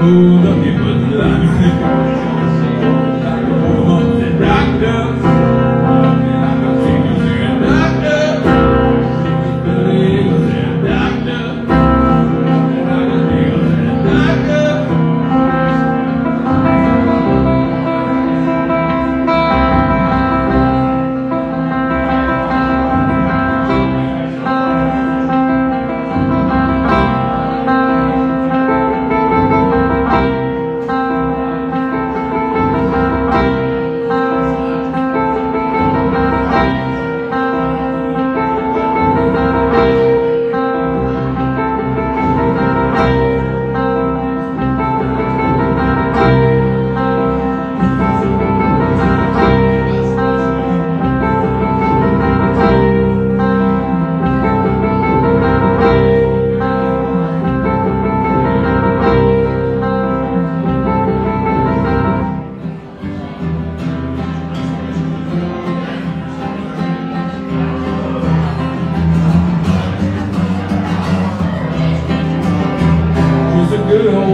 moon on the woodland.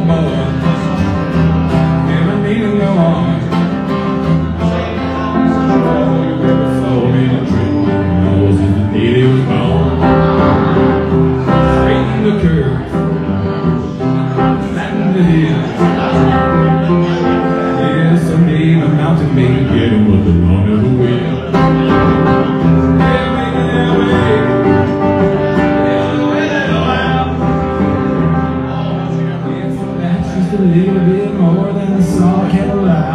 Boy. after the day being more than the song can allow.